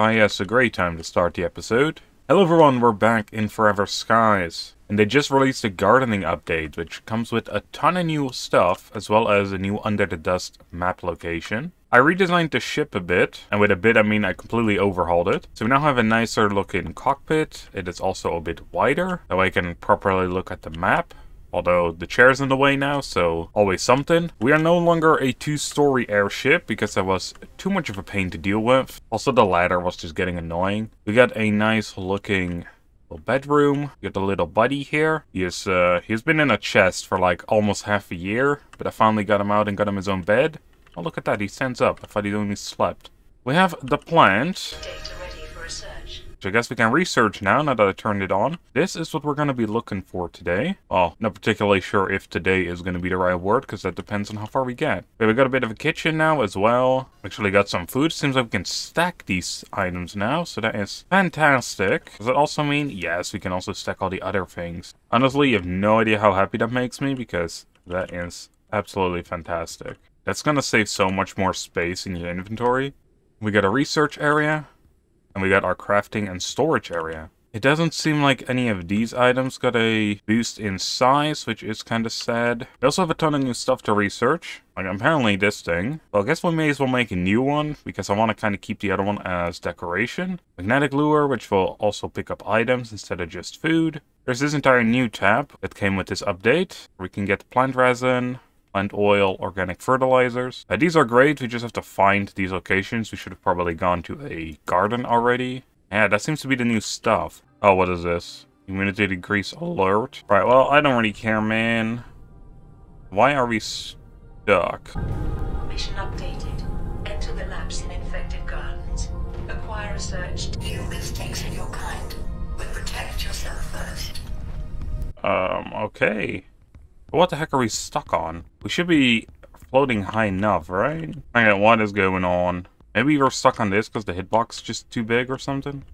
Ah yes, a great time to start the episode. Hello everyone, we're back in Forever Skies. And they just released a gardening update, which comes with a ton of new stuff, as well as a new Under the Dust map location. I redesigned the ship a bit, and with a bit I mean I completely overhauled it. So we now have a nicer looking cockpit, it is also a bit wider, way I can properly look at the map. Although the chair's in the way now, so always something. We are no longer a two-story airship because that was too much of a pain to deal with. Also the ladder was just getting annoying. We got a nice looking little bedroom. We got a little buddy here. He's, uh, he's been in a chest for like almost half a year, but I finally got him out and got him his own bed. Oh look at that, he stands up. I thought he only slept. We have the plant. So I guess we can research now, now that I turned it on. This is what we're going to be looking for today. Well, not particularly sure if today is going to be the right word, because that depends on how far we get. Okay, we got a bit of a kitchen now as well. Actually got some food. Seems like we can stack these items now, so that is fantastic. Does that also mean, yes, we can also stack all the other things. Honestly, you have no idea how happy that makes me, because that is absolutely fantastic. That's going to save so much more space in your inventory. We got a research area, and we got our crafting and storage area. It doesn't seem like any of these items got a boost in size, which is kind of sad. We also have a ton of new stuff to research. Like, apparently this thing. Well, I guess we may as well make a new one, because I want to kind of keep the other one as decoration. Magnetic lure, which will also pick up items instead of just food. There's this entire new tab that came with this update. We can get plant resin, plant oil, organic fertilizers. Uh, these are great, we just have to find these locations. We should have probably gone to a garden already. Yeah, that seems to be the new stuff. Oh, what is this? Immunity decrease alert. Right, well, I don't really care, man. Why are we stuck? Mission updated. Enter the labs in infected gardens. Acquire research. Few mistakes of your kind, but protect yourself first. Um, okay. What the heck are we stuck on? We should be floating high enough, right? Okay, what is going on? Maybe we're stuck on this because the hitbox is just too big or something?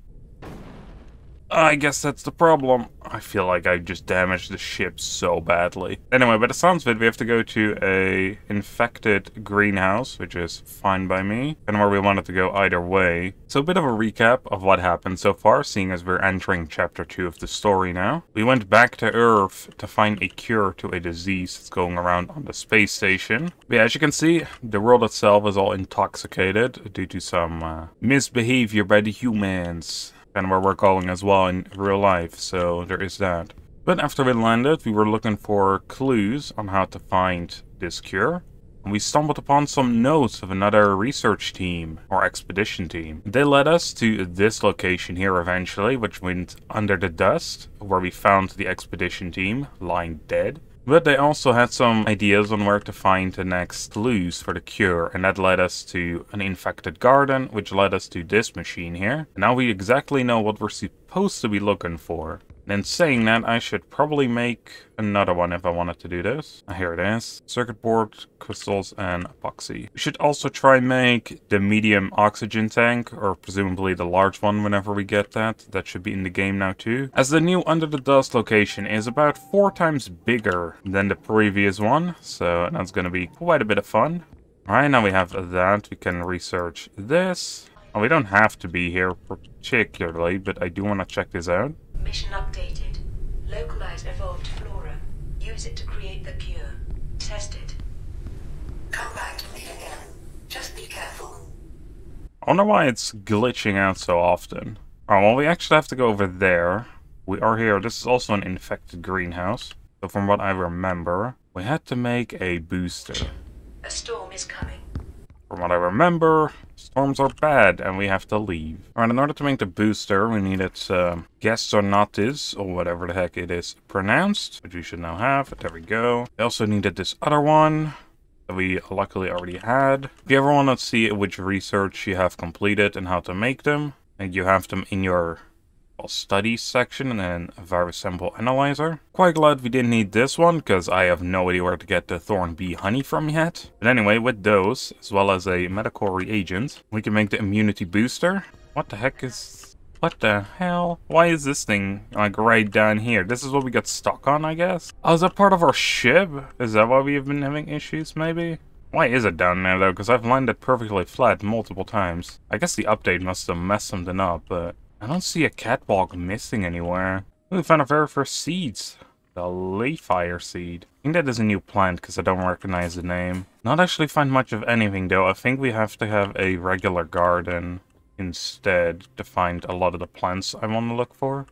I guess that's the problem. I feel like I just damaged the ship so badly. Anyway, by the sounds of it, we have to go to a infected greenhouse, which is fine by me, and where we wanted to go either way. So a bit of a recap of what happened so far, seeing as we're entering chapter 2 of the story now. We went back to Earth to find a cure to a disease that's going around on the space station. But yeah, as you can see, the world itself is all intoxicated due to some uh, misbehavior by the humans and where we're going as well in real life, so there is that. But after we landed, we were looking for clues on how to find this cure. And we stumbled upon some notes of another research team, or expedition team. They led us to this location here eventually, which went under the dust, where we found the expedition team lying dead. But they also had some ideas on where to find the next clues for the cure, and that led us to an infected garden, which led us to this machine here. Now we exactly know what we're supposed to be looking for. And saying that, I should probably make another one if I wanted to do this. Ah, Here it is. Circuit board, crystals, and epoxy. We should also try make the medium oxygen tank, or presumably the large one whenever we get that. That should be in the game now too. As the new Under the Dust location is about four times bigger than the previous one, so that's going to be quite a bit of fun. Alright, now we have that. We can research this. Oh, we don't have to be here particularly, but I do want to check this out. Mission updated. Localize evolved flora. Use it to create the cure. Test it. Come back to me again. Just be careful. I wonder why it's glitching out so often. Oh, well, we actually have to go over there. We are here. This is also an infected greenhouse. So from what I remember, we had to make a booster. A storm is coming. From what I remember, storms are bad and we have to leave. Alright, in order to make the booster, we need needed uh, Gastronotis, or notis or whatever the heck it is pronounced, which we should now have. There we go. We also needed this other one that we luckily already had. If you ever want to see which research you have completed and how to make them, and you have them in your well, studies section and then a virus sample analyzer. Quite glad we didn't need this one, because I have no idea where to get the thorn bee honey from yet. But anyway, with those, as well as a medical reagent, we can make the immunity booster. What the heck is... What the hell? Why is this thing, like, right down here? This is what we got stuck on, I guess? Oh, is that part of our ship? Is that why we have been having issues, maybe? Why is it down there though? Because I've landed perfectly flat multiple times. I guess the update must have messed something up, but I don't see a catwalk missing anywhere. We found our very first seeds. The Leafire seed. I think that is a new plant because I don't recognize the name. Not actually find much of anything though. I think we have to have a regular garden instead to find a lot of the plants I want to look for.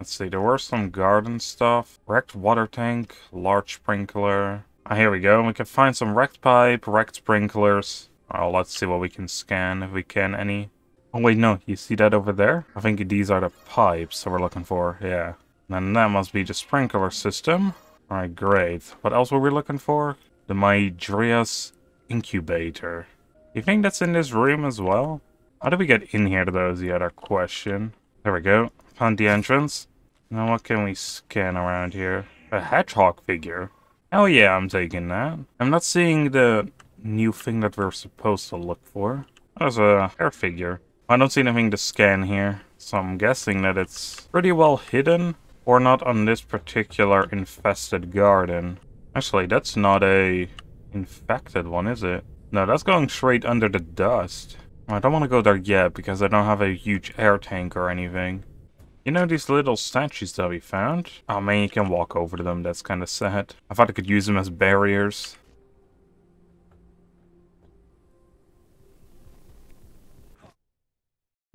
Let's see, there were some garden stuff. Wrecked water tank, large sprinkler. Ah, here we go. We can find some wrecked pipe, wrecked sprinklers. Oh, let's see what we can scan, if we can any. Oh wait, no, you see that over there? I think these are the pipes that we're looking for, yeah. And that must be the sprinkler system. Alright, great. What else were we looking for? The Mydrias incubator. You think that's in this room as well? How do we get in here though is the other question. There we go. Found the entrance. Now what can we scan around here? A hedgehog figure. Hell yeah, I'm taking that. I'm not seeing the new thing that we're supposed to look for. There's a hare figure. I don't see anything to scan here, so I'm guessing that it's pretty well hidden, or not on this particular infested garden. Actually, that's not a infected one, is it? No, that's going straight under the dust. I don't want to go there yet, because I don't have a huge air tank or anything. You know these little statues that we found? Oh man, you can walk over to them, that's kind of sad. I thought I could use them as barriers.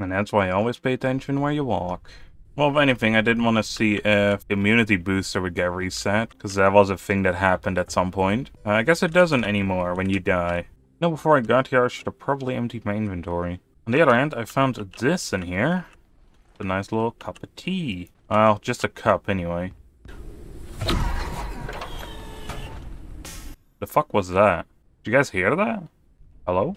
And that's why I always pay attention where you walk. Well, if anything, I didn't want to see if the immunity booster would get reset, because that was a thing that happened at some point. Uh, I guess it doesn't anymore when you die. No, before I got here, I should have probably emptied my inventory. On the other hand, I found this in here a nice little cup of tea. Well, just a cup anyway. The fuck was that? Did you guys hear that? Hello?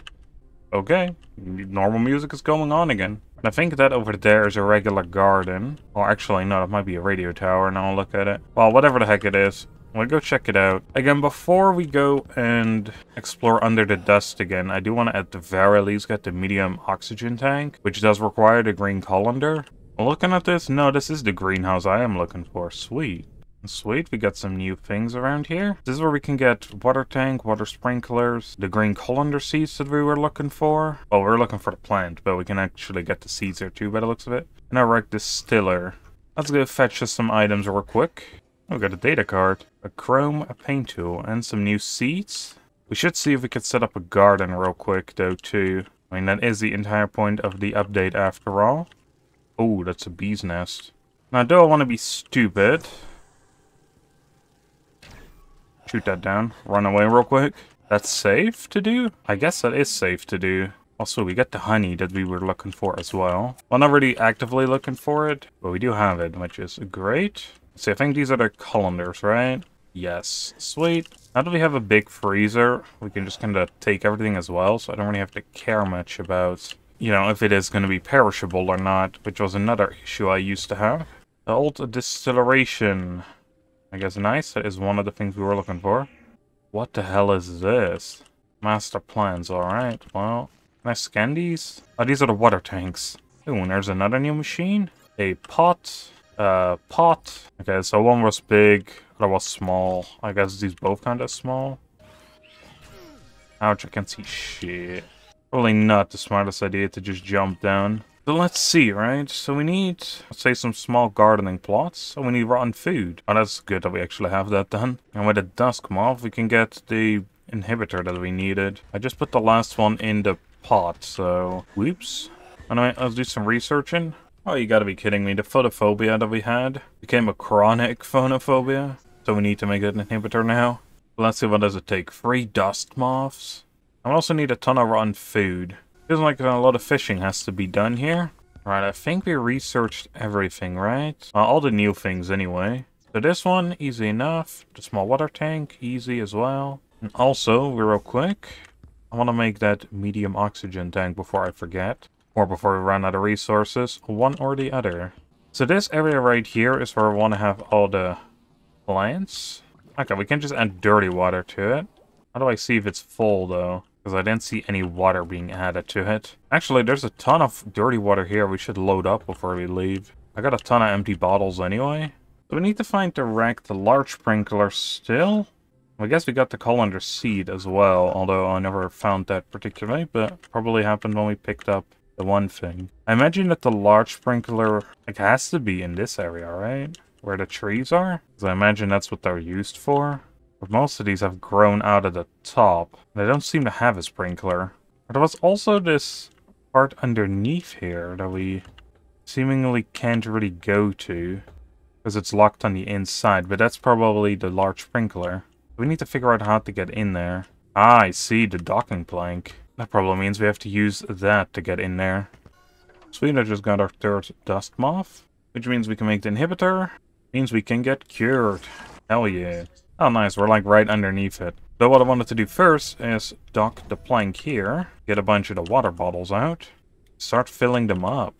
Okay, normal music is going on again. I think that over there is a regular garden. Or actually, no, it might be a radio tower, and I'll look at it. Well, whatever the heck it is, We'll go check it out. Again, before we go and explore under the dust again, I do want to at the very least get the medium oxygen tank, which does require the green colander. Looking at this, no, this is the greenhouse I am looking for. Sweet. Sweet, we got some new things around here. This is where we can get water tank, water sprinklers, the green colander seeds that we were looking for. Well, we are looking for the plant, but we can actually get the seeds here too by the looks of it. And a wreck distiller. Let's go fetch us some items real quick. Oh, we got a data card, a chrome, a paint tool, and some new seeds. We should see if we could set up a garden real quick, though, too. I mean, that is the entire point of the update after all. Oh, that's a bee's nest. Now, I do I want to be stupid? Shoot that down. Run away real quick. That's safe to do? I guess that is safe to do. Also, we got the honey that we were looking for as well. Well, not really actively looking for it, but we do have it, which is great. See, I think these are the colanders, right? Yes. Sweet. Now that we have a big freezer, we can just kind of take everything as well, so I don't really have to care much about, you know, if it is going to be perishable or not, which was another issue I used to have. The old distillation. I guess nice. That is one of the things we were looking for. What the hell is this? Master plans, alright. Well, can I scan these? Oh, these are the water tanks. Ooh, and there's another new machine. A pot uh, pot. Okay, so one was big, other was small. I guess these both kind of small. Ouch, I can't see shit. Probably not the smartest idea to just jump down. So let's see, right? So we need, let's say, some small gardening plots. So we need rotten food. Oh, that's good that we actually have that done. And with the dusk moth, we can get the inhibitor that we needed. I just put the last one in the pot, so... Whoops. Anyway, let's do some researching. Oh, you gotta be kidding me. The photophobia that we had became a chronic phonophobia. So we need to make an inhibitor now. Let's see what does it take. Three dust moths. I also need a ton of rotten food. Feels like a lot of fishing has to be done here. Right, I think we researched everything, right? Uh, all the new things anyway. So this one, easy enough. The small water tank, easy as well. And also, real quick, I want to make that medium oxygen tank before I forget or before we run out of resources, one or the other. So this area right here is where we want to have all the plants. Okay, we can just add dirty water to it. How do I see if it's full, though? Because I didn't see any water being added to it. Actually, there's a ton of dirty water here we should load up before we leave. I got a ton of empty bottles anyway. So we need to find the wreck, the large sprinkler still. I guess we got the colander seed as well, although I never found that particularly, but probably happened when we picked up the one thing. I imagine that the large sprinkler like has to be in this area, right? Where the trees are? Because I imagine that's what they're used for. But most of these have grown out of the top. They don't seem to have a sprinkler. But there was also this part underneath here that we seemingly can't really go to. Because it's locked on the inside, but that's probably the large sprinkler. We need to figure out how to get in there. Ah, I see the docking plank. That probably means we have to use that to get in there. Sweet, I just got our third dust moth. Which means we can make the inhibitor. Means we can get cured. Hell yeah. Oh nice, we're like right underneath it. So what I wanted to do first is dock the plank here. Get a bunch of the water bottles out. Start filling them up.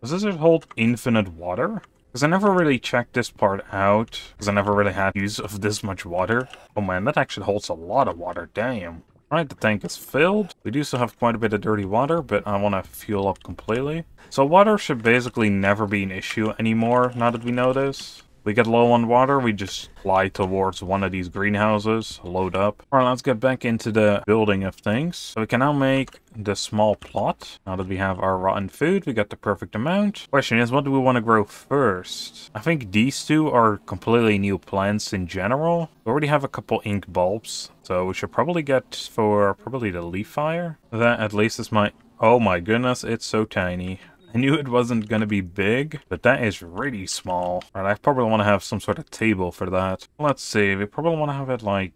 Does this hold infinite water? Because I never really checked this part out. Because I never really had use of this much water. Oh man, that actually holds a lot of water. Damn. Alright, the tank is filled. We do still have quite a bit of dirty water, but I want to fuel up completely. So water should basically never be an issue anymore, now that we know this. We get low on water, we just fly towards one of these greenhouses, load up. Alright, let's get back into the building of things. So we can now make the small plot. Now that we have our rotten food, we got the perfect amount. Question is, what do we want to grow first? I think these two are completely new plants in general. We already have a couple ink bulbs, so we should probably get for probably the leaf fire. That at least is my... Oh my goodness, it's so tiny. I knew it wasn't going to be big, but that is really small. Right, I probably want to have some sort of table for that. Let's see, we probably want to have it like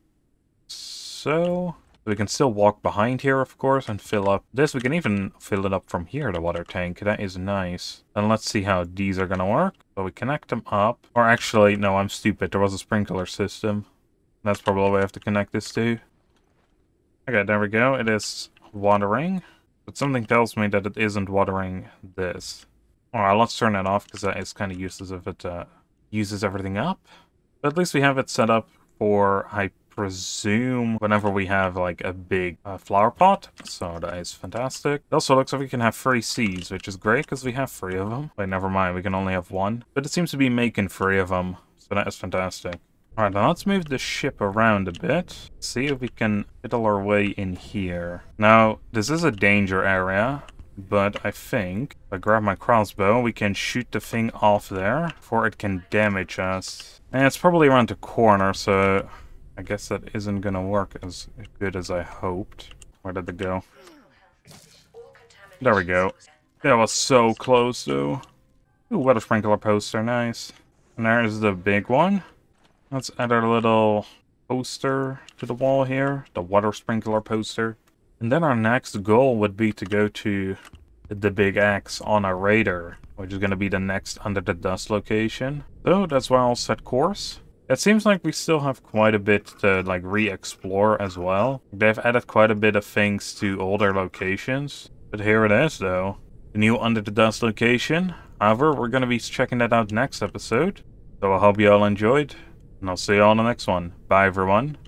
so. We can still walk behind here, of course, and fill up this. We can even fill it up from here, the water tank. That is nice. And let's see how these are going to work. So we connect them up. Or actually, no, I'm stupid. There was a sprinkler system. That's probably what we have to connect this to. Okay, there we go. It is watering. But something tells me that it isn't watering this. Alright, let's turn it off because that is kind of useless if it uh, uses everything up. But at least we have it set up for, I presume, whenever we have like a big uh, flower pot. So that is fantastic. It also looks like we can have free seeds, which is great because we have three of them. Wait, never mind, we can only have one. But it seems to be making three of them. So that is fantastic. Alright, now let's move the ship around a bit. See if we can fiddle our way in here. Now, this is a danger area, but I think if I grab my crossbow, we can shoot the thing off there before it can damage us. And it's probably around the corner, so I guess that isn't gonna work as good as I hoped. Where did it go? There we go. That was so close, though. Ooh, weather sprinkler poster, nice. And there's the big one. Let's add our little poster to the wall here, the water sprinkler poster. And then our next goal would be to go to the big axe on a raider, which is going to be the next under the dust location. So that's where I'll set course. It seems like we still have quite a bit to like re-explore as well. They've added quite a bit of things to older locations. But here it is though. The new Under the Dust location. However, we're going to be checking that out next episode. So I hope you all enjoyed. And I'll see you all in the next one. Bye, everyone.